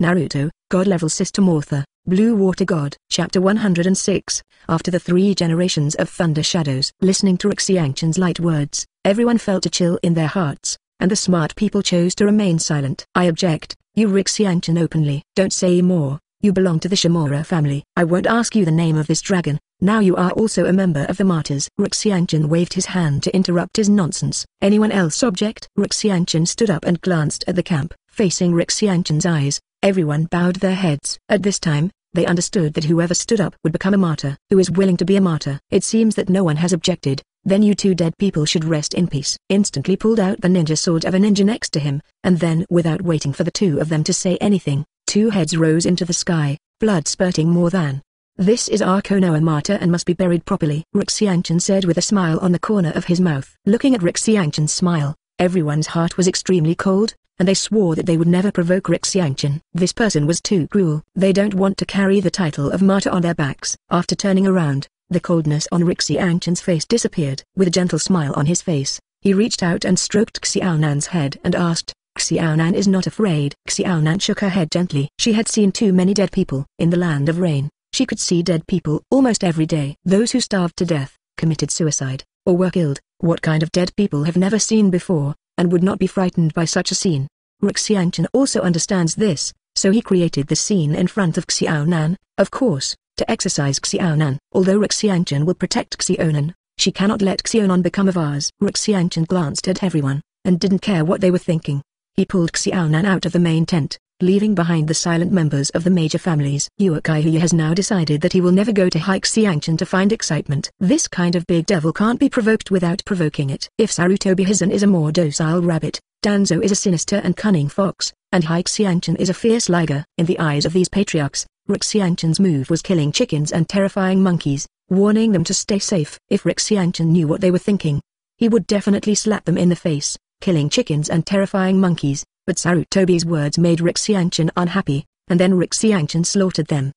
Naruto, God Level System Author, Blue Water God. Chapter 106, After the Three Generations of Thunder Shadows. Listening to Xianchen's light words, everyone felt a chill in their hearts, and the smart people chose to remain silent. I object, you Xianchen openly. Don't say more, you belong to the Shimura family. I won't ask you the name of this dragon, now you are also a member of the martyrs. Xianchen waved his hand to interrupt his nonsense. Anyone else object? Xianchen stood up and glanced at the camp, facing Xianchen's eyes, Everyone bowed their heads. At this time, they understood that whoever stood up would become a martyr. Who is willing to be a martyr? It seems that no one has objected, then you two dead people should rest in peace. Instantly pulled out the ninja sword of a ninja next to him, and then without waiting for the two of them to say anything, two heads rose into the sky, blood spurting more than. This is our Konoha martyr and must be buried properly. Xianchen said with a smile on the corner of his mouth. Looking at Xianchen's smile, everyone's heart was extremely cold, and they swore that they would never provoke Xianchen. This person was too cruel. They don't want to carry the title of martyr on their backs. After turning around, the coldness on Xianchen's face disappeared. With a gentle smile on his face, he reached out and stroked Xiaonan's head and asked, Xiaonan is not afraid. Xiaonan shook her head gently. She had seen too many dead people. In the land of rain, she could see dead people almost every day. Those who starved to death, committed suicide, or were killed. What kind of dead people have never seen before? And would not be frightened by such a scene. Xianchen also understands this, so he created the scene in front of Xiaonan, of course, to exercise Xiaonan. Although Xianchen will protect Xiaonan, she cannot let Xiaonan become a vase. Xianchen glanced at everyone, and didn't care what they were thinking. He pulled Xiaonan out of the main tent, leaving behind the silent members of the major families. Uchiha has now decided that he will never go to Xianchen to find excitement. This kind of big devil can't be provoked without provoking it. If Sarutobi Hiruzen is a more docile rabbit, Danzo is a sinister and cunning fox, and Xianchen is a fierce liger. In the eyes of these patriarchs, Xianchen's move was killing chickens and terrifying monkeys, warning them to stay safe. If Xianchen knew what they were thinking, he would definitely slap them in the face, killing chickens and terrifying monkeys, but Sarutobi's words made Xianchen unhappy, and then Xianchen slaughtered them.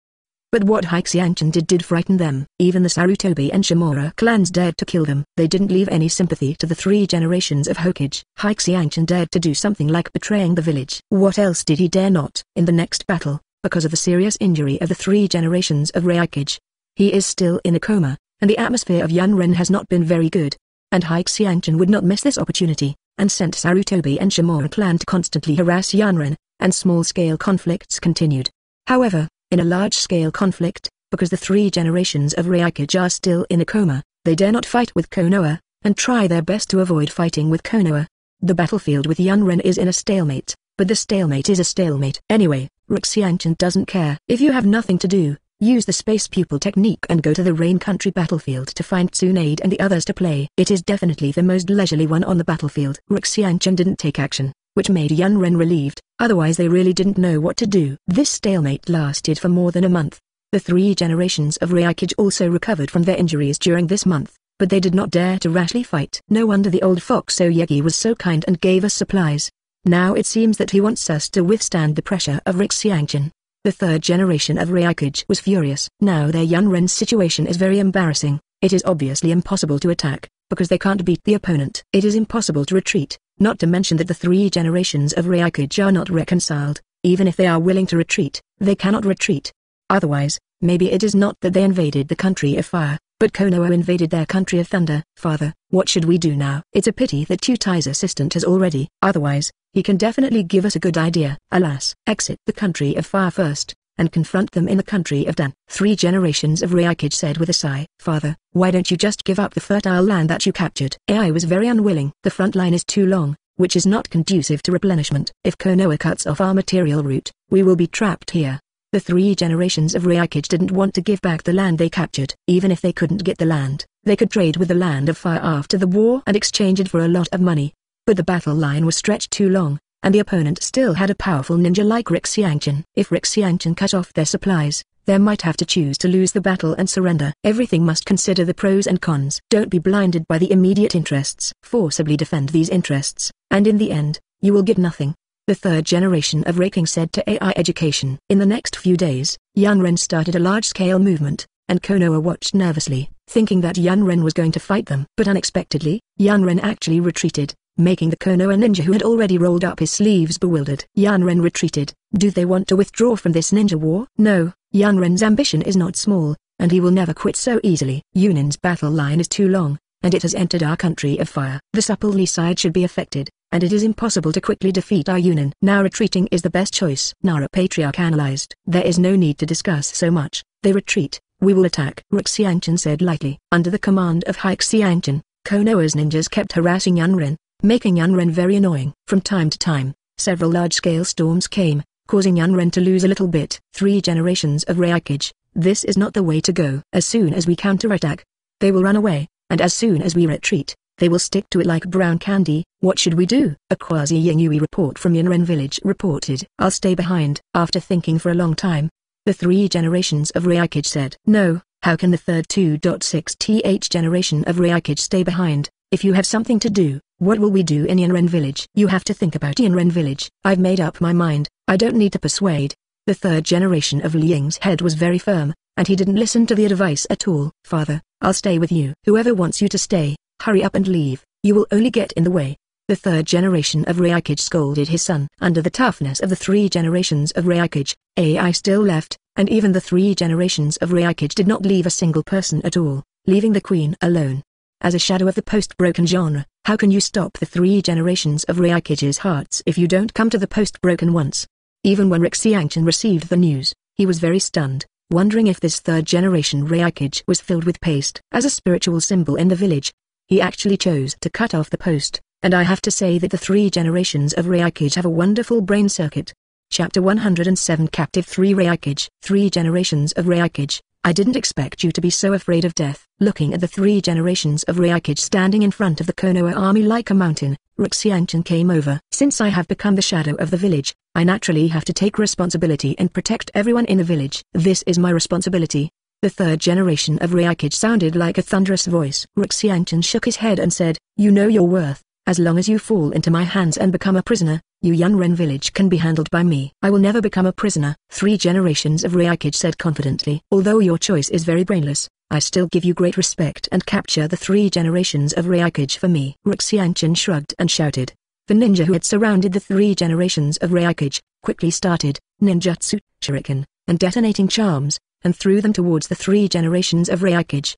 But what Xianchen did did frighten them. Even the Sarutobi and Shimura clans dared to kill them. They didn't leave any sympathy to the three generations of Hokage. Xianchen dared to do something like betraying the village. What else did he dare not? In the next battle, because of the serious injury of the three generations of Raikage, he is still in a coma, and the atmosphere of Yunren has not been very good. And Xianchen would not miss this opportunity and sent Sarutobi and Shimura clan to constantly harass Yunren, and small-scale conflicts continued. However, in a large-scale conflict, because the three generations of Raikage are still in a coma, they dare not fight with Konoha, and try their best to avoid fighting with Konoha. The battlefield with Yanren is in a stalemate, but the stalemate is a stalemate. Anyway, Xianchen doesn't care. If you have nothing to do, Use the space pupil technique and go to the rain country battlefield to find Tsunade and the others to play. It is definitely the most leisurely one on the battlefield. Xianchen didn't take action, which made Yunren relieved, otherwise they really didn't know what to do. This stalemate lasted for more than a month. The three generations of Raikage also recovered from their injuries during this month, but they did not dare to rashly fight. No wonder the old fox Oyegi was so kind and gave us supplies. Now it seems that he wants us to withstand the pressure of Xianchen. The third generation of Raikage was furious. Now their Yunren's situation is very embarrassing. It is obviously impossible to attack, because they can't beat the opponent. It is impossible to retreat, not to mention that the three generations of Raikage are not reconciled. Even if they are willing to retreat, they cannot retreat. Otherwise, maybe it is not that they invaded the country of fire, but Konoha invaded their country of thunder. Father, what should we do now? It's a pity that Chutai's assistant has already. Otherwise, he can definitely give us a good idea. Alas, exit the country of fire first, and confront them in the country of Dan. Three generations of Raikage said with a sigh. Father, why don't you just give up the fertile land that you captured? AI was very unwilling. The front line is too long, which is not conducive to replenishment. If Konoha cuts off our material route, we will be trapped here. The three generations of Raikage didn't want to give back the land they captured. Even if they couldn't get the land, they could trade with the land of fire after the war and exchange it for a lot of money. But the battle line was stretched too long, and the opponent still had a powerful ninja like Xianchen. If Xianchen cut off their supplies, they might have to choose to lose the battle and surrender. Everything must consider the pros and cons. Don't be blinded by the immediate interests. Forcibly defend these interests, and in the end, you will get nothing. The third generation of Raikage said to AI Education. In the next few days, Yunren started a large-scale movement, and Konoha watched nervously, thinking that Yunren was going to fight them. But unexpectedly, Yunren actually retreated, making the Konoha ninja who had already rolled up his sleeves bewildered. Yanren retreated. Do they want to withdraw from this ninja war? No, Yanren's ambition is not small, and he will never quit so easily. Yunin's battle line is too long, and it has entered our country of fire. The supple Lee side should be affected, and it is impossible to quickly defeat our Yunin. Now retreating is the best choice. Nara Patriarch analyzed. There is no need to discuss so much. They retreat. We will attack. Xianchen said lightly. Under the command of Xianchen, Konoha's ninjas kept harassing Yanren, making Yanren very annoying. From time to time, several large-scale storms came, causing Yanren to lose a little bit. Three generations of Raikage. This is not the way to go. As soon as we counterattack, they will run away, and as soon as we retreat, they will stick to it like brown candy. What should we do? A quasi-Yingyue report from Yanren village reported. I'll stay behind. After thinking for a long time, the three generations of Raikage said. No, how can the third 2.6th generation of Raikage stay behind? If you have something to do, what will we do in Yanren village? You have to think about Yanren village. I've made up my mind. I don't need to persuade. The third generation of Liang's head was very firm, and he didn't listen to the advice at all. Father, I'll stay with you. Whoever wants you to stay, hurry up and leave. You will only get in the way. The third generation of Raikage scolded his son. Under the toughness of the three generations of Raikage, AI still left, and even the three generations of Raikage did not leave a single person at all, leaving the queen alone. As a shadow of the post-broken genre, how can you stop the three generations of Raikage's hearts if you don't come to the post-broken once? Even when Rick Xiangchen received the news, he was very stunned, wondering if this third-generation Raikage was filled with paste. As a spiritual symbol in the village, he actually chose to cut off the post, and I have to say that the three generations of Raikage have a wonderful brain circuit. Chapter 107 Captive 3 Raikage Three generations of Raikage, I didn't expect you to be so afraid of death. Looking at the three generations of Raikage standing in front of the Konoha army like a mountain, Ruxianchan came over. Since I have become the shadow of the village, I naturally have to take responsibility and protect everyone in the village. This is my responsibility. The third generation of Raikage sounded like a thunderous voice. Ruxianchan shook his head and said, You know your worth. As long as you fall into my hands and become a prisoner, Yu Yanren village can be handled by me. I will never become a prisoner. Three generations of Raikage said confidently. Although your choice is very brainless, I still give you great respect and capture the three generations of Raikage for me. Ruxianchan shrugged and shouted. The ninja who had surrounded the three generations of Raikage, quickly started, ninjutsu, shuriken, and detonating charms, and threw them towards the three generations of Raikage.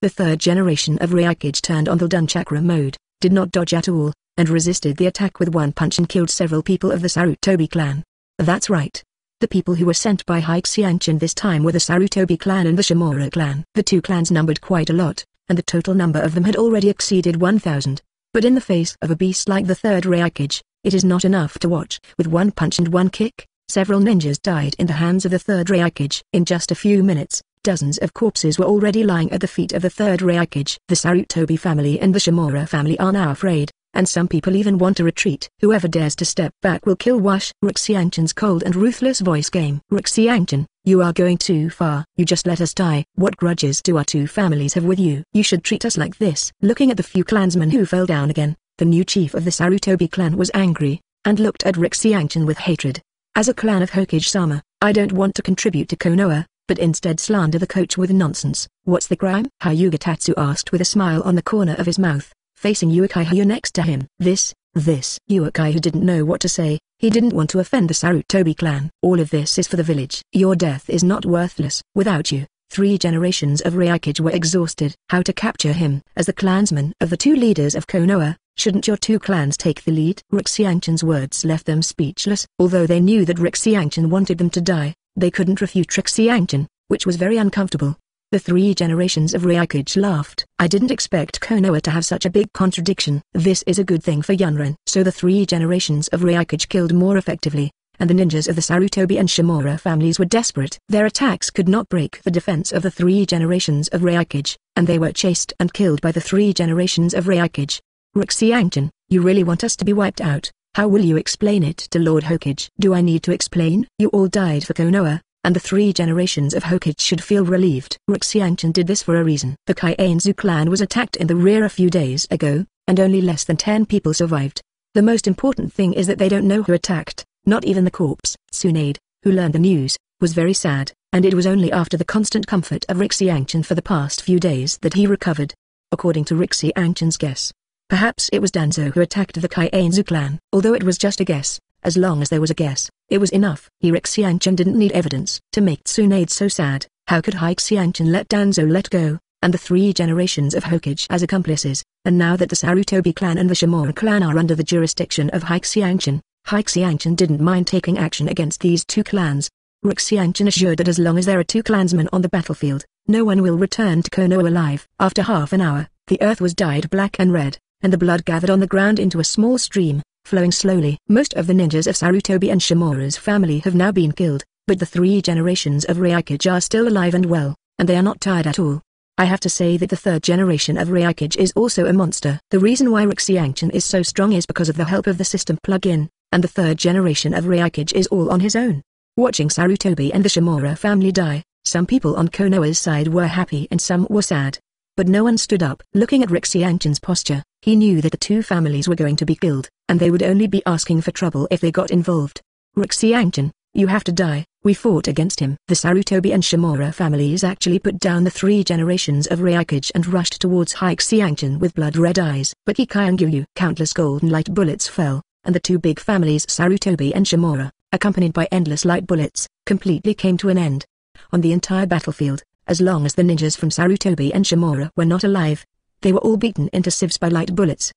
The third generation of Raikage turned on the Dunchakra mode, did not dodge at all, and resisted the attack with one punch and killed several people of the Sarutobi clan. That's right. The people who were sent by Haixianchin this time were the Sarutobi clan and the Shimura clan. The two clans numbered quite a lot, and the total number of them had already exceeded 1,000. But in the face of a beast like the third Raikage, it is not enough to watch. With one punch and one kick, several ninjas died in the hands of the third Raikage. In just a few minutes, Dozens of corpses were already lying at the feet of the third Raikage. The Sarutobi family and the Shimura family are now afraid, and some people even want to retreat. Whoever dares to step back will kill Wash. Ruxianchan's cold and ruthless voice came. Ruxianchan, you are going too far. You just let us die. What grudges do our two families have with you? You should treat us like this. Looking at the few clansmen who fell down again, the new chief of the Sarutobi clan was angry, and looked at Ruxianchan with hatred. As a clan of Hokage-sama, I don't want to contribute to Konoha, but instead slander the coach with nonsense. What's the crime? Hyuga Tatsu asked with a smile on the corner of his mouth, facing Uchiha next to him. This, this. Uchiha didn't know what to say, he didn't want to offend the Sarutobi clan. All of this is for the village. Your death is not worthless. Without you, three generations of Raikage were exhausted. How to capture him? As the clansman of the two leaders of Konoha, shouldn't your two clans take the lead? Rixianchan's words left them speechless. Although they knew that Rixianchan wanted them to die, they couldn't refute Trixie Angton, which was very uncomfortable. The three generations of Raikage laughed. I didn't expect Konoha to have such a big contradiction. This is a good thing for Yunren. So the three generations of Raikage killed more effectively, and the ninjas of the Sarutobi and Shimura families were desperate. Their attacks could not break the defense of the three generations of Raikage, and they were chased and killed by the three generations of Raikage. Rixie Angton, you really want us to be wiped out? How will you explain it to Lord Hokage? Do I need to explain? You all died for Konoha, and the three generations of Hokage should feel relieved. Ruxianchan did this for a reason. The Kaienzu clan was attacked in the rear a few days ago, and only less than ten people survived. The most important thing is that they don't know who attacked, not even the corpse. Tsunade, who learned the news, was very sad, and it was only after the constant comfort of Rixianchan for the past few days that he recovered. According to Rixianchan's guess, Perhaps it was Danzo who attacked the Kaienzu clan. Although it was just a guess, as long as there was a guess, it was enough. He Xianchen didn't need evidence to make Tsunade so sad. How could Xianchen let Danzo let go, and the three generations of Hokage as accomplices, and now that the Sarutobi clan and the Shimura clan are under the jurisdiction of Xianchen, Xianchen didn't mind taking action against these two clans. Xianchen assured that as long as there are two clansmen on the battlefield, no one will return to Konoha alive. After half an hour, the earth was dyed black and red, and the blood gathered on the ground into a small stream, flowing slowly. Most of the ninjas of Sarutobi and Shimura's family have now been killed, but the three generations of Raikage are still alive and well, and they are not tired at all. I have to say that the third generation of Raikage is also a monster. The reason why Xianchen is so strong is because of the help of the system plug-in, and the third generation of Raikage is all on his own. Watching Sarutobi and the Shimura family die, some people on Konoha's side were happy and some were sad but no one stood up. Looking at Xianchen's posture, he knew that the two families were going to be killed, and they would only be asking for trouble if they got involved. Xianchen, you have to die, we fought against him. The Sarutobi and Shimura families actually put down the three generations of Raikage and rushed towards Xianchen with blood-red eyes. But Hikayangyu, countless golden light bullets fell, and the two big families Sarutobi and Shimura, accompanied by endless light bullets, completely came to an end. On the entire battlefield, as long as the ninjas from Sarutobi and Shimura were not alive, they were all beaten into sieves by light bullets.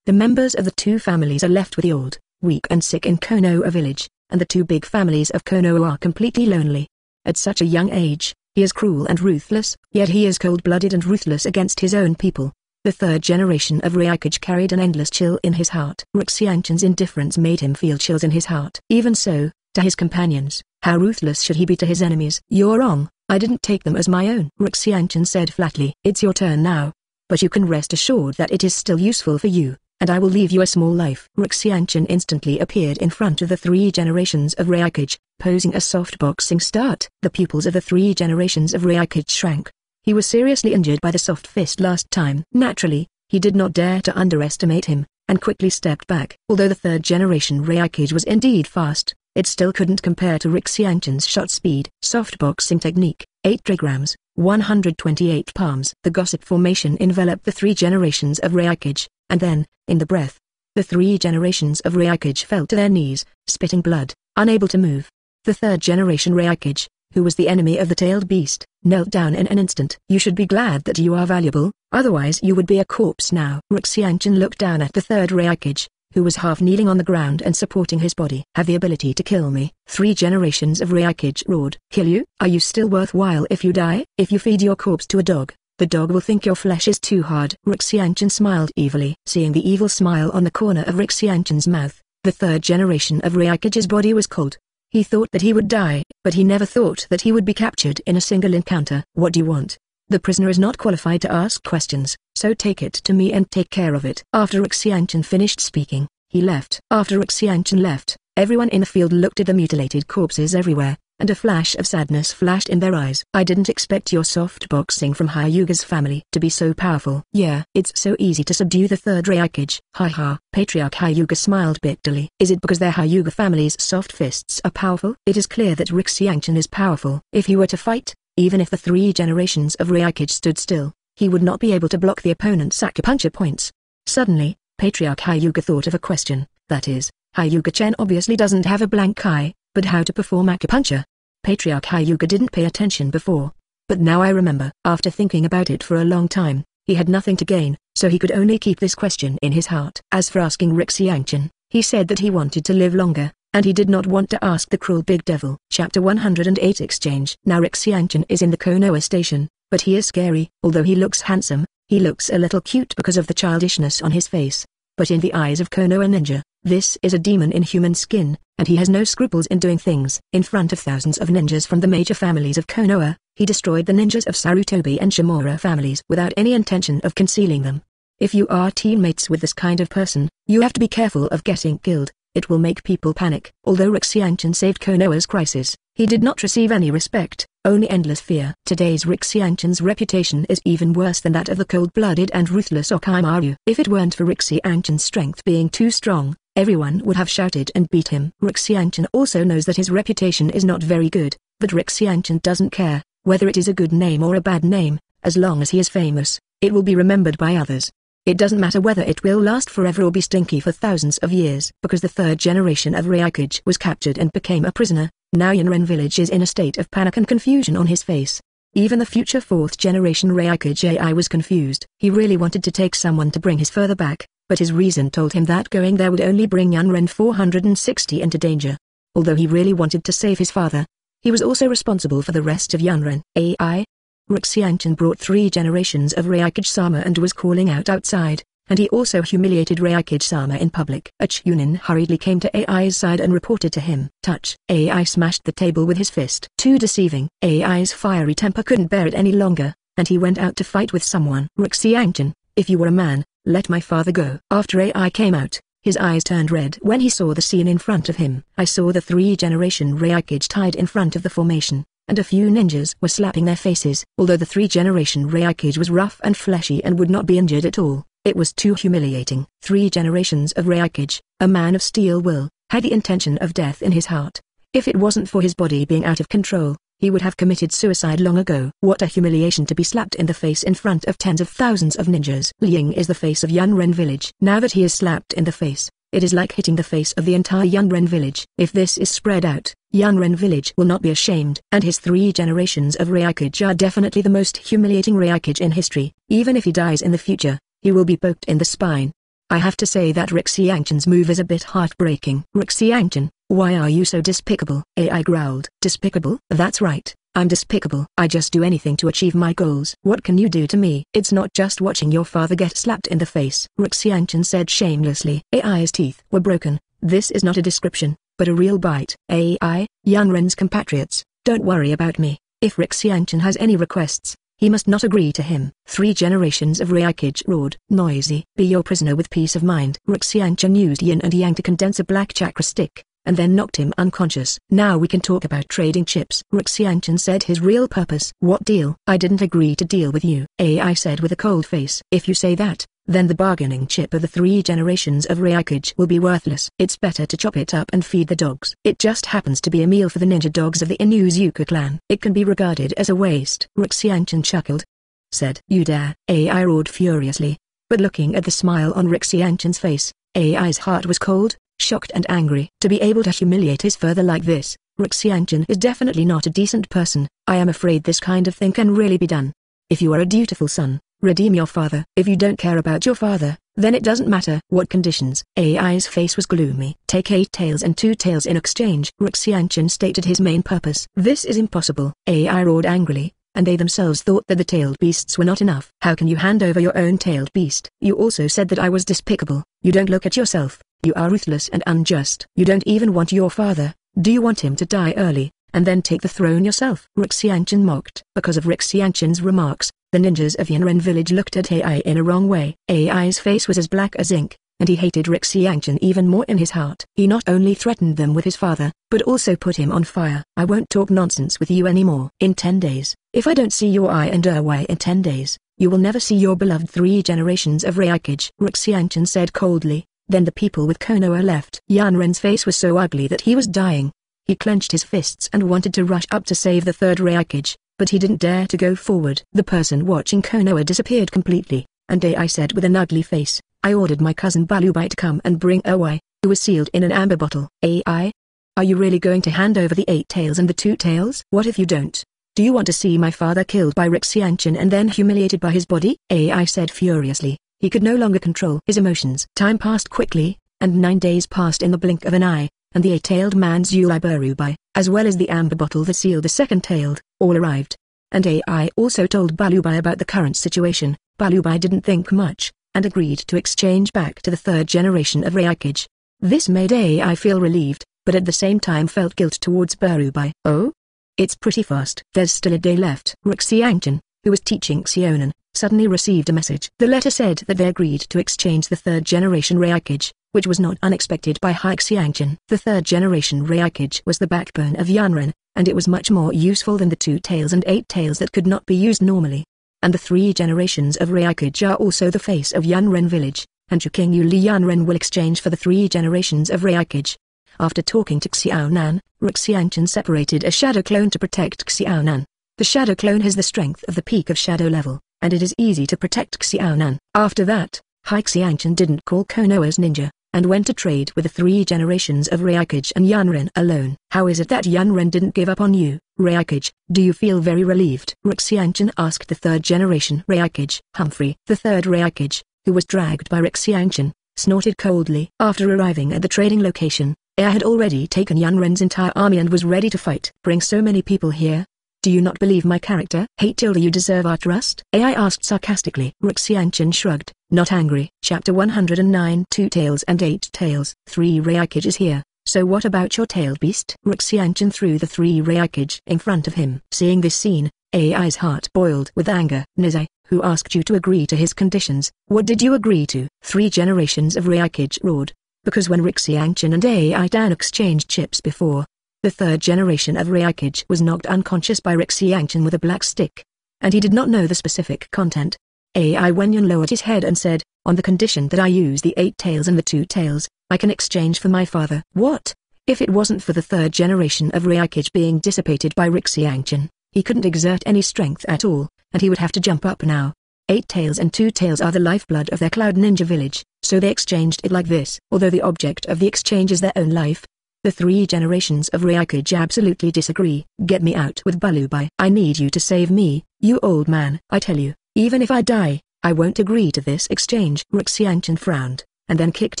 The members of the two families are left with the old, weak and sick in Konoha village, and the two big families of Konoha are completely lonely. At such a young age, he is cruel and ruthless, yet he is cold-blooded and ruthless against his own people. The third generation of Raikage carried an endless chill in his heart. Xianchen's indifference made him feel chills in his heart. Even so, to his companions, how ruthless should he be to his enemies? You're wrong, I didn't take them as my own. Xianchen said flatly. It's your turn now. But you can rest assured that it is still useful for you, and I will leave you a small life. Xianchen instantly appeared in front of the three generations of Raikage, posing a soft boxing start. The pupils of the three generations of Raikage shrank. He was seriously injured by the soft fist last time. Naturally, he did not dare to underestimate him, and quickly stepped back. Although the third generation Raikage was indeed fast, it still couldn't compare to Rick Xianchen's shot speed. Soft boxing technique, 8 trigrams, 128 palms. The gossip formation enveloped the three generations of Raikage, and then, in the breath, the three generations of Raikage fell to their knees, spitting blood, unable to move. The third generation Raikage, who was the enemy of the tailed beast, knelt down in an instant. You should be glad that you are valuable, otherwise you would be a corpse now. Xianchen looked down at the third Raikage, who was half kneeling on the ground and supporting his body. Have the ability to kill me. Three generations of Raikage roared. Kill you? Are you still worthwhile if you die? If you feed your corpse to a dog, the dog will think your flesh is too hard. Xianchen smiled evilly. Seeing the evil smile on the corner of Xianchen's mouth, the third generation of Raikage's body was cold. He thought that he would die, but he never thought that he would be captured in a single encounter. What do you want? The prisoner is not qualified to ask questions, so take it to me and take care of it. After Xianchen finished speaking, he left. After Xianchen left, everyone in the field looked at the mutilated corpses everywhere, and a flash of sadness flashed in their eyes. I didn't expect your soft boxing from Hyuga's family to be so powerful. Yeah, it's so easy to subdue the third Raikage. Ha ha. Patriarch Hyuga smiled bitterly. Is it because their Hyuga family's soft fists are powerful? It is clear that Rick is powerful. If he were to fight, even if the three generations of Raikage stood still, he would not be able to block the opponent's acupuncture points. Suddenly, Patriarch Hyuga thought of a question, that is, Hyuga-chen obviously doesn't have a blank eye, but how to perform acupuncture? Patriarch Hyuga didn't pay attention before. But now I remember. After thinking about it for a long time, he had nothing to gain, so he could only keep this question in his heart. As for asking Rick Xianchen, he said that he wanted to live longer, and he did not want to ask the cruel big devil. Chapter 108 Exchange Now Rick Xianchen is in the Konoha station, but he is scary. Although he looks handsome, he looks a little cute because of the childishness on his face. But in the eyes of Konoha Ninja, this is a demon in human skin, and he has no scruples in doing things. In front of thousands of ninjas from the major families of Konoha, he destroyed the ninjas of Sarutobi and Shimura families without any intention of concealing them. If you are teammates with this kind of person, you have to be careful of getting killed, it will make people panic. Although Rick Xianchen saved Konoha's crisis, he did not receive any respect, only endless fear. Today's Rick Xianchen's reputation is even worse than that of the cold-blooded and ruthless Orochimaru. If it weren't for Rick Xianchen's strength being too strong, everyone would have shouted and beat him. Rick Xianchen also knows that his reputation is not very good, but Rick Xianchen doesn't care, whether it is a good name or a bad name, as long as he is famous, it will be remembered by others. It doesn't matter whether it will last forever or be stinky for thousands of years. Because the third generation of Ryukage was captured and became a prisoner, now Yanren village is in a state of panic and confusion on his face. Even the future fourth generation Ryukage AI was confused. He really wanted to take someone to bring his further back, but his reason told him that going there would only bring Yanren 460 into danger. Although he really wanted to save his father, he was also responsible for the rest of Yanren. AI? Rixianchen brought three generations of Ryukage-sama and was calling out outside, and he also humiliated Ryukage-sama in public. A Chunin hurriedly came to AI's side and reported to him. Touch. AI smashed the table with his fist. Too deceiving. AI's fiery temper couldn't bear it any longer, and he went out to fight with someone. Rixianchen, if you were a man, let my father go. After AI came out, his eyes turned red when he saw the scene in front of him. I saw the three-generation Ryukage tied in front of the formation, and a few ninjas were slapping their faces. Although the three-generation Ryukage was rough and fleshy and would not be injured at all, it was too humiliating. Three generations of Ryukage, a man of steel will, had the intention of death in his heart. If it wasn't for his body being out of control, he would have committed suicide long ago. What a humiliation to be slapped in the face in front of tens of thousands of ninjas. Liang is the face of Yanren village. Now that he is slapped in the face, it is like hitting the face of the entire Yanren village. If this is spread out, Yanren village will not be ashamed. And his three generations of Ryukage are definitely the most humiliating Ryukage in history. Even if he dies in the future, he will be poked in the spine. I have to say that Rick Xiangchen's move is a bit heartbreaking. Rick Xiangchen, why are you so despicable? AI growled. Despicable? That's right, I'm despicable. I just do anything to achieve my goals. What can you do to me? It's not just watching your father get slapped in the face. Rick Xiangchen said shamelessly. AI's teeth were broken. This is not a description, but a real bite. AI, Yanren's compatriots, don't worry about me. If Rick Xiangchen has any requests, he must not agree to him. Three generations of Ryukage roared. Noisy. Be your prisoner with peace of mind. Rixianchan used yin and yang to condense a black chakra stick, and then knocked him unconscious. Now we can talk about trading chips. Rixianchan said his real purpose. What deal? I didn't agree to deal with you. AI said with a cold face. If you say that, then the bargaining chip of the three generations of Ryukage will be worthless. It's better to chop it up and feed the dogs. It just happens to be a meal for the ninja dogs of the Inuzuka clan. It can be regarded as a waste. Rixianchan chuckled. Said, You dare. AI roared furiously. But looking at the smile on Rixianchan's face, AI's heart was cold, shocked and angry. To be able to humiliate his father like this, Rixianchan is definitely not a decent person. I am afraid this kind of thing can really be done. If you are a dutiful son, Redeem your father. If you don't care about your father, then it doesn't matter what conditions. AI's face was gloomy. Take eight tails and two tails in exchange. Rixianchan stated his main purpose. This is impossible. AI roared angrily, and they themselves thought that the tailed beasts were not enough. How can you hand over your own tailed beast? You also said that I was despicable. You don't look at yourself. You are ruthless and unjust. You don't even want your father. Do you want him to die early, and then take the throne yourself? Rixianchan mocked. Because of Rixianchan's remarks, the ninjas of Yanren village looked at AI in a wrong way. AI's face was as black as ink, and he hated Rick Xiangchen even more in his heart. He not only threatened them with his father, but also put him on fire. I won't talk nonsense with you anymore. In ten days, if I don't see your eye and Erwai in ten days, you will never see your beloved three generations of Ryukage. Rick Xiangchen said coldly, then the people with Konoha left. Yanren's face was so ugly that he was dying. He clenched his fists and wanted to rush up to save the third Ryukage, but he didn't dare to go forward. The person watching Konoha disappeared completely, and I said with an ugly face, I ordered my cousin Balubai to come and bring Owai, who was sealed in an amber bottle. AI? Are you really going to hand over the eight tails and the two tails? What if you don't? Do you want to see my father killed by Rick Xianchen and then humiliated by his body? AI said furiously. He could no longer control his emotions. Time passed quickly, and nine days passed in the blink of an eye, and the eight-tailed man's Zulai Barubai, as well as the amber bottle that sealed the second-tailed, all arrived. And AI also told Balubai about the current situation. Balubai didn't think much, and agreed to exchange back to the third generation of Ryukage. This made AI feel relieved, but at the same time felt guilt towards Barubai. Oh? It's pretty fast. There's still a day left. Rixiangchen, who was teaching Xionan, suddenly received a message. The letter said that they agreed to exchange the third generation Ryukage, which was not unexpected by Xiangchen. The third generation Ryukage was the backbone of Yanren, and it was much more useful than the two tails and eight tails that could not be used normally. And the three generations of Ryukage are also the face of Yanren village, and Chuking Li Yanren will exchange for the three generations of Ryukage. After talking to Xiaonan, Rixianchen separated a shadow clone to protect Xiaonan. The shadow clone has the strength of the peak of shadow level, and it is easy to protect Xiaonan. After that, Hai Xiangchen didn't call Konoha's ninja, and went to trade with the three generations of Ryukage and Yanren alone. How is it that Yanren didn't give up on you, Ryukage? Do you feel very relieved? Rixianchin asked the third generation Ryukage. Humphrey, the third Ryukage, who was dragged by Rixianchin, snorted coldly. After arriving at the trading location, Air had already taken Yanren's entire army and was ready to fight. Bring so many people here, do you not believe my character? Hate tilde you deserve our trust? AI asked sarcastically. Rixianchin shrugged, not angry. Chapter 109 Two Tails and Eight Tails. Three Ryukages here. So what about your tail beast? Rixianchin threw the three Ryukage in front of him. Seeing this scene, AI's heart boiled with anger. Nizai, who asked you to agree to his conditions, what did you agree to? Three generations of Ryukage roared. Because when Rixianchin and AI Dan exchanged chips before, the third generation of Ryukage was knocked unconscious by Rick Xiangchen with a black stick. And he did not know the specific content. AI Wenyan lowered his head and said, on the condition that I use the eight tails and the two tails, I can exchange for my father. What? If it wasn't for the third generation of Ryukage being dissipated by Rick Xiangchen, he couldn't exert any strength at all, and he would have to jump up now. Eight tails and two tails are the lifeblood of their Cloud Ninja village, so they exchanged it like this. Although the object of the exchange is their own life, the three generations of Ryukage absolutely disagree. Get me out with Balubai. I need you to save me, you old man. I tell you, even if I die, I won't agree to this exchange. Rixianchin frowned, and then kicked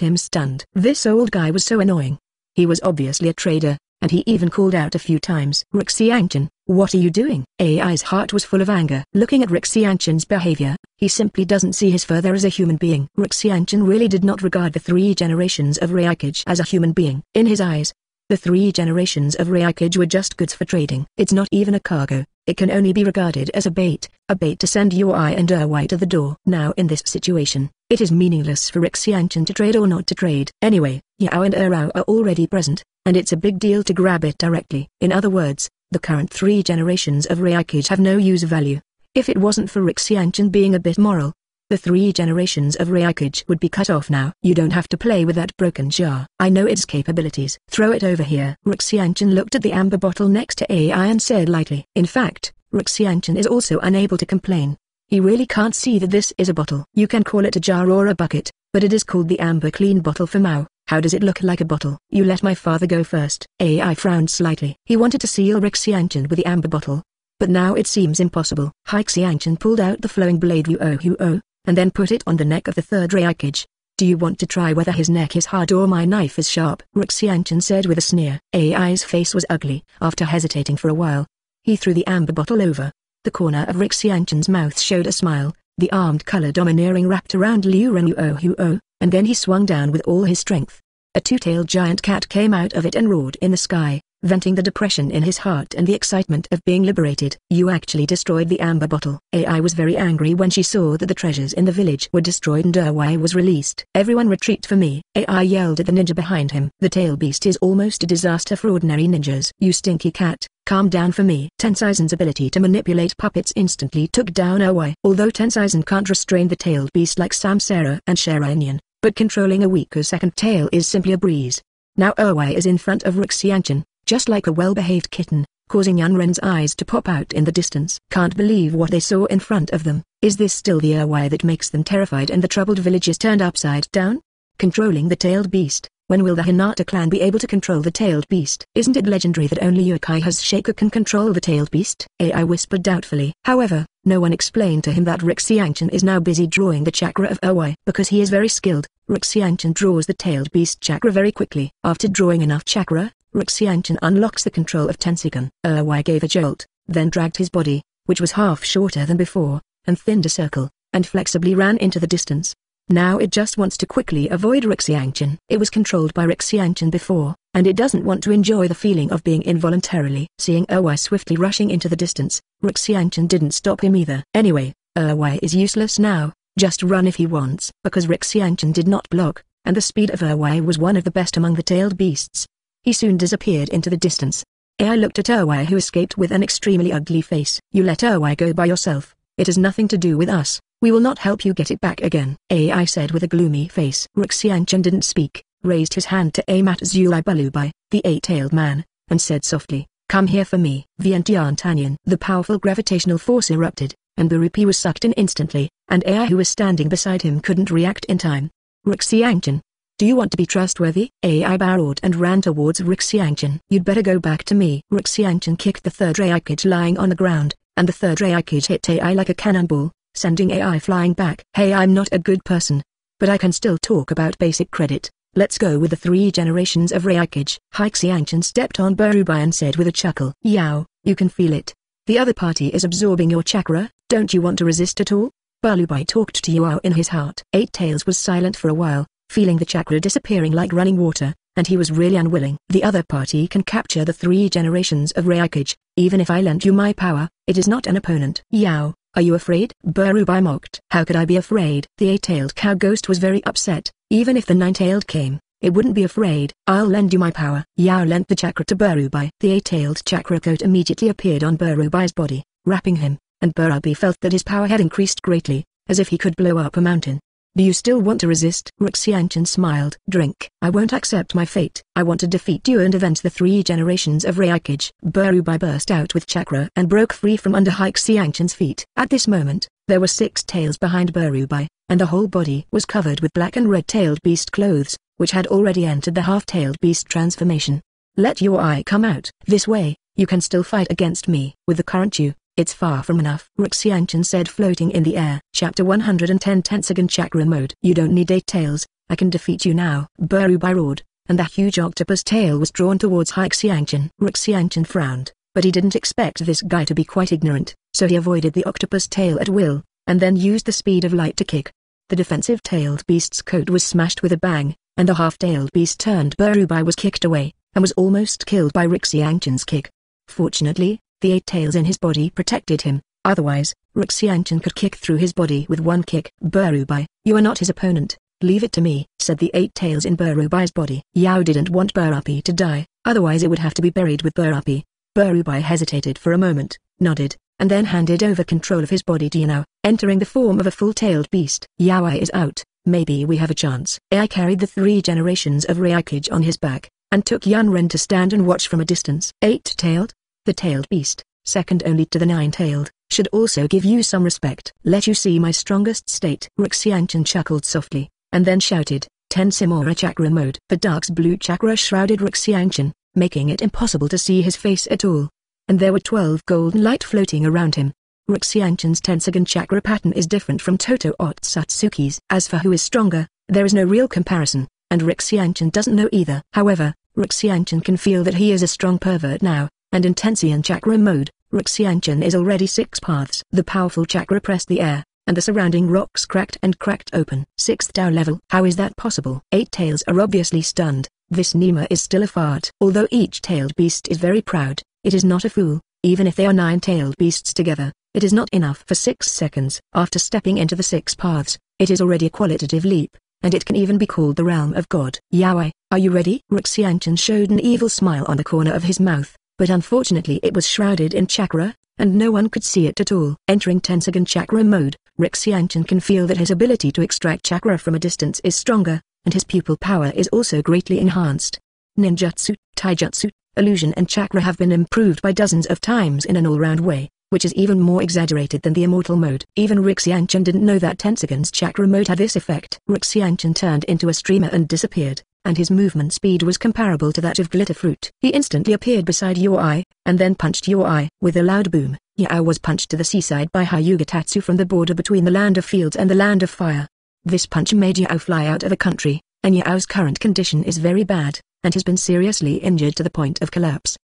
him stunned. This old guy was so annoying. He was obviously a trader, and he even called out a few times. Rixianchin, what are you doing? AI's heart was full of anger. Looking at Rixianchin's behavior, he simply doesn't see his father as a human being. Rixianchin really did not regard the three generations of Ryukage as a human being. In his eyes, the three generations of Ryukage were just goods for trading. It's not even a cargo, it can only be regarded as a bait, a bait to send your eye and Erwai to the door. Now in this situation, it is meaningless for Rixianchin to trade or not to trade. Anyway, Yao and Erao are already present, and it's a big deal to grab it directly. In other words, the current three generations of Ryukage have no use value. If it wasn't for Rixianchin being a bit moral, the three generations of Ryukage would be cut off now. You don't have to play with that broken jar. I know its capabilities. Throw it over here. Rixianchin looked at the amber bottle next to AI and said lightly. In fact, Rixianchin is also unable to complain. He really can't see that this is a bottle. You can call it a jar or a bucket, but it is called the amber clean bottle for Mao. How does it look like a bottle? You let my father go first. AI frowned slightly. He wanted to seal Rixianchin with the amber bottle. But now it seems impossible. Hai Xiangchen pulled out the flowing blade Yu-Oh Hu-Oh, and then put it on the neck of the third Ryukage. Do you want to try whether his neck is hard or my knife is sharp? Rixianchin said with a sneer. AI's face was ugly. After hesitating for a while, he threw the amber bottle over. The corner of Rixianchin's mouth showed a smile, the armed color domineering wrapped around Liu Ren Yu-Oh Hu-Oh, and then he swung down with all his strength. A two-tailed giant cat came out of it and roared in the sky venting the depression in his heart and the excitement of being liberated. You actually destroyed the amber bottle. AI was very angry when she saw that the treasures in the village were destroyed and Erwai was released. Everyone retreat for me. AI yelled at the ninja behind him. The tail beast is almost a disaster for ordinary ninjas. You stinky cat, calm down for me. Tenseigan's ability to manipulate puppets instantly took down Erwai. Although Tenseigan can't restrain the tailed beast like Samsara and Shiranian, but controlling a weaker second tail is simply a breeze. Now Erwai is in front of Rixianchin, just like a well-behaved kitten, causing Yunren's eyes to pop out in the distance. Can't believe what they saw in front of them. Is this still the Erwai that makes them terrified and the troubled villagers turned upside down? Controlling the tailed beast, when will the Hinata clan be able to control the tailed beast? Isn't it legendary that only Uchiha's Shaker can control the tailed beast? AI whispered doubtfully. However, no one explained to him that Rick Xiangchen is now busy drawing the chakra of Erwai. Because he is very skilled, Rick Xiangchen draws the tailed beast chakra very quickly. After drawing enough chakra, Rixianchin unlocks the control of Tenseigan. Erwai gave a jolt, then dragged his body, which was half shorter than before, and thinned a circle, and flexibly ran into the distance. Now it just wants to quickly avoid Rixianchin. It was controlled by Rixianchin before, and it doesn't want to enjoy the feeling of being involuntarily. Seeing Erwai swiftly rushing into the distance, Rixianchin didn't stop him either. Anyway, Erwai is useless now, just run if he wants. Because Rixianchin did not block, and the speed of Erwai was one of the best among the tailed beasts, he soon disappeared into the distance. AI looked at Erwai who escaped with an extremely ugly face. You let Erwai go by yourself. It has nothing to do with us. We will not help you get it back again. AI said with a gloomy face. Rixianchin didn't speak, raised his hand to aim at Zulai Balubai, the eight-tailed man, and said softly, Come here for me. Vientiane Tanyan. The powerful gravitational force erupted, and the rupee was sucked in instantly, and AI who was standing beside him couldn't react in time. Rick Xiangchen. Do you want to be trustworthy? AI bowed and ran towards Rick Xiangchen. You'd better go back to me. Rick Xiangchen kicked the third Raikage lying on the ground, and the third Raikage hit AI like a cannonball, sending AI flying back. Hey I'm not a good person. But I can still talk about basic credit. Let's go with the three generations of Raikage. Hai Xiangchen stepped on Berubai and said with a chuckle. Yao, you can feel it. The other party is absorbing your chakra, don't you want to resist at all? Balubai talked to Yao in his heart. Eight Tails was silent for a while, feeling the chakra disappearing like running water, and he was really unwilling. The other party can capture the three generations of Raikage, even if I lent you my power, it is not an opponent. Yao, are you afraid? Berubai mocked. How could I be afraid? The eight-tailed cow ghost was very upset, even if the nine-tailed came, it wouldn't be afraid. I'll lend you my power. Yao lent the chakra to Berubai. The eight-tailed chakra coat immediately appeared on Berubai's body, wrapping him, and Berubai felt that his power had increased greatly, as if he could blow up a mountain. Do you still want to resist? Rixianchan smiled. Drink. I won't accept my fate. I want to defeat you and avenge the three generations of Raikage. Berubai burst out with chakra and broke free from under Xianchan's feet. At this moment, there were six tails behind Berubai, and the whole body was covered with black and red-tailed beast clothes, which had already entered the half-tailed beast transformation. Let your eye come out. This way, you can still fight against me. With the current you, it's far from enough. Rixianchan said floating in the air. Chapter 110 Tenseigan Chakra Mode. You don't need eight tails, I can defeat you now. Berubai roared, and the huge octopus tail was drawn towards Rixianchan. Rixianchan frowned, but he didn't expect this guy to be quite ignorant, so he avoided the octopus tail at will, and then used the speed of light to kick. The defensive tailed beast's coat was smashed with a bang, and the half-tailed beast turned Berubai was kicked away, and was almost killed by Rixianchan's kick. Fortunately, the eight tails in his body protected him, otherwise, Ruxianchen could kick through his body with one kick. Berubai, you are not his opponent, leave it to me, said the eight tails in Berubai's body. Yao didn't want Berubai to die, otherwise it would have to be buried with Berubai. Berubai hesitated for a moment, nodded, and then handed over control of his body to Yao, entering the form of a full-tailed beast. Yao is out, maybe we have a chance. Ai carried the three generations of Raikage on his back, and took Yunren to stand and watch from a distance. Eight-tailed, the tailed beast, second only to the nine-tailed, should also give you some respect. Let you see my strongest state. Rixianchan chuckled softly, and then shouted, Tensimora chakra mode. The dark's blue chakra shrouded Rixianchan, making it impossible to see his face at all. And there were twelve golden light floating around him. Rixianchan's Tenseigan chakra pattern is different from Toto Otsutsuki's. As for who is stronger, there is no real comparison, and Rixianchan doesn't know either. However, Rixianchan can feel that he is a strong pervert now, and in Tenseigan chakra mode, Rixianchan is already six paths. The powerful chakra pressed the air, and the surrounding rocks cracked and cracked open. Sixth Tao level. How is that possible? Eight tails are obviously stunned. This Nima is still a fart. Although each tailed beast is very proud, it is not a fool, even if they are nine-tailed beasts together, it is not enough for six seconds. After stepping into the six paths, it is already a qualitative leap, and it can even be called the realm of God. Yahweh, are you ready? Rixianchan showed an evil smile on the corner of his mouth but unfortunately it was shrouded in chakra, and no one could see it at all. Entering Tenseigan chakra mode, Rick Xianchan can feel that his ability to extract chakra from a distance is stronger, and his pupil power is also greatly enhanced. Ninjutsu, Taijutsu, illusion and chakra have been improved by dozens of times in an all-round way, which is even more exaggerated than the immortal mode. Even Rick Xianchan didn't know that Tenseigan's chakra mode had this effect. Rick Xianchan turned into a streamer and disappeared and his movement speed was comparable to that of glitter fruit. He instantly appeared beside eye, and then punched eye. With a loud boom, Yao was punched to the seaside by Hyuga Tatsu from the border between the land of fields and the land of fire. This punch made Yao fly out of the country, and Yao's current condition is very bad, and has been seriously injured to the point of collapse.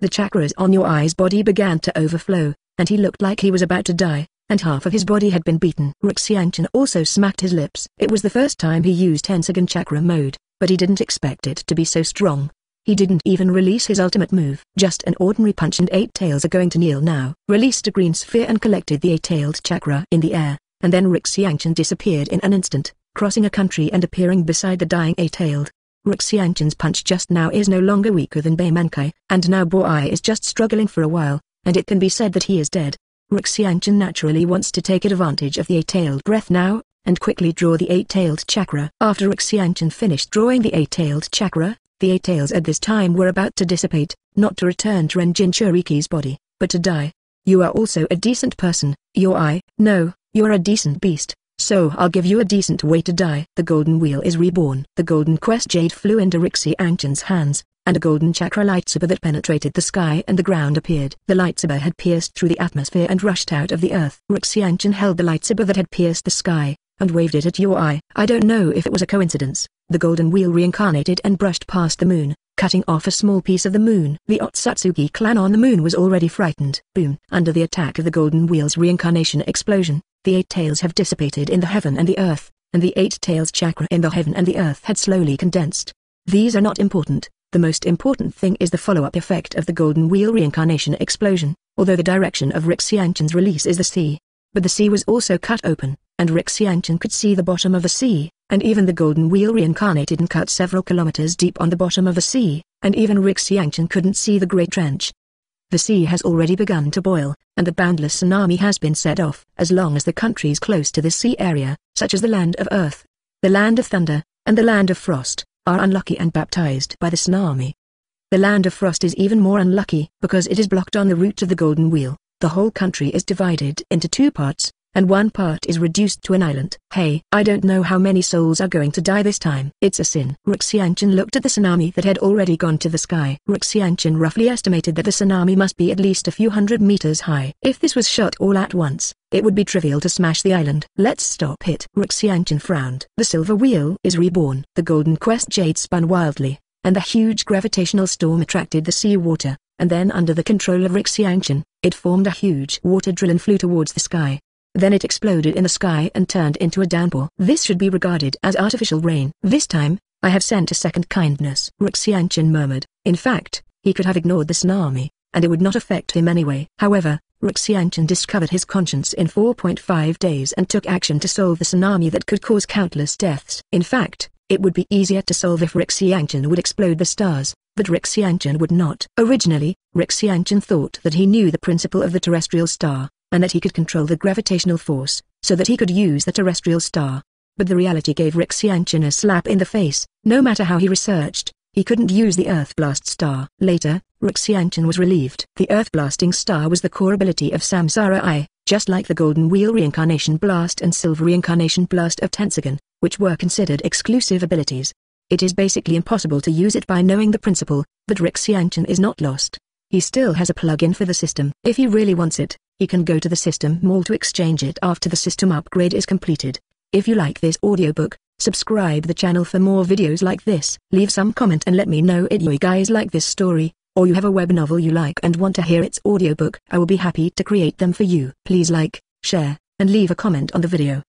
The chakras on eye's body began to overflow, and he looked like he was about to die, and half of his body had been beaten. Rixianchan also smacked his lips. It was the first time he used Tenseigan chakra mode, but he didn't expect it to be so strong. He didn't even release his ultimate move. Just an ordinary punch and eight tails are going to kneel now. Released a green sphere and collected the eight-tailed chakra in the air, and then Rick Xiangchen disappeared in an instant, crossing a country and appearing beside the dying eight-tailed. Rick Xiangchen's punch just now is no longer weaker than Beimankai, and now Bo is just struggling for a while, and it can be said that he is dead. Rick Xiangchen naturally wants to take advantage of the eight-tailed breath now, and quickly draw the eight-tailed chakra. After Xianchen finished drawing the eight-tailed chakra, the eight tails at this time were about to dissipate, not to return to Renjin Churiki's body, but to die. You are also a decent person, your eye, no, You're a decent beast, so I'll give you a decent way to die. The golden wheel is reborn. The golden quest jade flew into Rixie Anchan's hands, and a golden chakra lightsaber that penetrated the sky and the ground appeared. The lightsaber had pierced through the atmosphere and rushed out of the earth. Rixianchan held the lightsaber that had pierced the sky, and waved it at your eye. I don't know if it was a coincidence. The golden wheel reincarnated and brushed past the moon, cutting off a small piece of the moon. The Otsutsuki clan on the moon was already frightened. Boom! Under the attack of the golden wheel's reincarnation explosion, the eight tails have dissipated in the heaven and the earth, and the eight tails chakra in the heaven and the earth had slowly condensed. These are not important, the most important thing is the follow-up effect of the Golden Wheel reincarnation explosion, although the direction of Rick Rixianchan's release is the sea. But the sea was also cut open, and Rick Rixianchan could see the bottom of the sea, and even the Golden Wheel reincarnated and cut several kilometers deep on the bottom of the sea, and even Rick Rixianchan couldn't see the Great Trench. The sea has already begun to boil, and the boundless tsunami has been set off. As long as the countries close to the sea area, such as the land of earth, the land of thunder, and the land of frost, are unlucky and baptized by the tsunami. The land of frost is even more unlucky because it is blocked on the route to the Golden Wheel. The whole country is divided into two parts, and one part is reduced to an island. Hey, I don't know how many souls are going to die this time. It's a sin. Ruxianchan looked at the tsunami that had already gone to the sky. Ruxianchan roughly estimated that the tsunami must be at least a few hundred meters high. If this was shot all at once, it would be trivial to smash the island. Let's stop it. Ruxianchan frowned. The silver wheel is reborn. The golden quest jade spun wildly, and the huge gravitational storm attracted the sea water, and then under the control of Rixianchan, it formed a huge water drill and flew towards the sky. Then it exploded in the sky and turned into a downpour. This should be regarded as artificial rain. This time, I have sent a second kindness. Rixianchan murmured. In fact, he could have ignored the tsunami, and it would not affect him anyway. However, Ruxianchan discovered his conscience in 4.5 days and took action to solve the tsunami that could cause countless deaths. In fact, it would be easier to solve if Rixianchan would explode the stars, but Rixianchan would not. Originally, Rixianchan thought that he knew the principle of the terrestrial star, and that he could control the gravitational force, so that he could use the terrestrial star. But the reality gave Rick Rixianchan a slap in the face, no matter how he researched, he couldn't use the Earth Blast Star. Later, Rick Ruxianchan was relieved. The Earth Blasting Star was the core ability of Samsara Eye, just like the Golden Wheel Reincarnation Blast and Silver Reincarnation Blast of Tenseigan, which were considered exclusive abilities. It is basically impossible to use it by knowing the principle, but Rick Rixianchan is not lost. He still has a plug-in for the system. If he really wants it, he can go to the system mall to exchange it after the system upgrade is completed. If you like this audiobook, Subscribe the channel for more videos like this. Leave some comment and let me know if you guys like this story, or you have a web novel you like and want to hear its audiobook. I will be happy to create them for you. Please like, share, and leave a comment on the video.